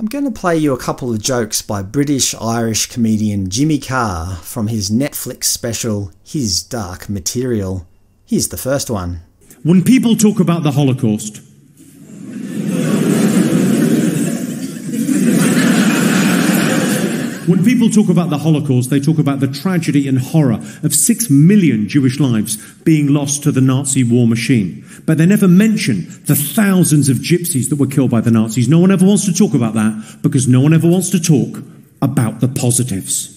I'm going to play you a couple of jokes by British Irish comedian Jimmy Carr from his Netflix special His Dark Material. Here's the first one. When people talk about the Holocaust, When people talk about the Holocaust, they talk about the tragedy and horror of six million Jewish lives being lost to the Nazi war machine. But they never mention the thousands of gypsies that were killed by the Nazis. No one ever wants to talk about that because no one ever wants to talk about the positives.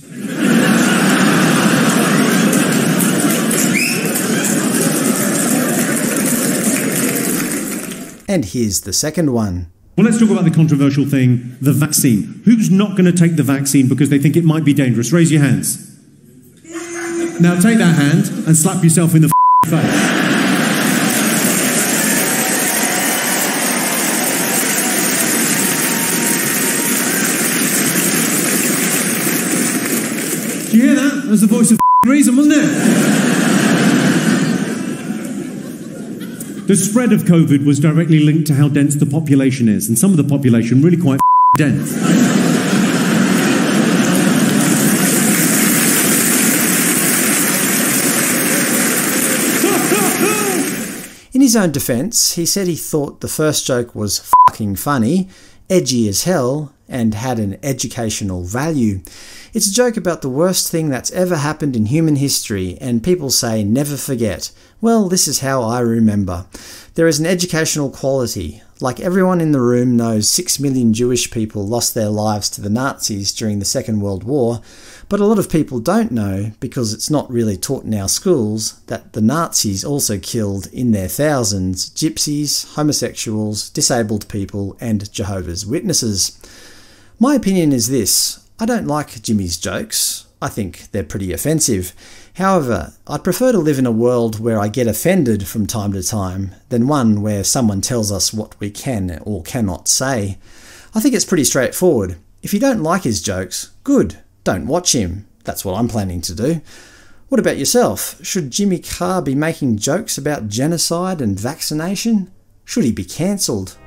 And here's the second one. Well, let's talk about the controversial thing the vaccine. Who's not going to take the vaccine because they think it might be dangerous? Raise your hands. Now take that hand and slap yourself in the face. Do you hear that? That was the voice of reason, wasn't it? The spread of COVID was directly linked to how dense the population is, and some of the population really quite dense. In his own defence, he said he thought the first joke was fucking funny, edgy as hell, and had an educational value. It's a joke about the worst thing that's ever happened in human history, and people say never forget. Well, this is how I remember. There is an educational quality. Like everyone in the room knows six million Jewish people lost their lives to the Nazis during the Second World War, but a lot of people don't know, because it's not really taught in our schools, that the Nazis also killed in their thousands gypsies, homosexuals, disabled people, and Jehovah's Witnesses. My opinion is this I don't like Jimmy's jokes. I think they're pretty offensive. However, I'd prefer to live in a world where I get offended from time to time than one where someone tells us what we can or cannot say. I think it's pretty straightforward. If you don't like his jokes, good, don't watch him. That's what I'm planning to do. What about yourself? Should Jimmy Carr be making jokes about genocide and vaccination? Should he be cancelled?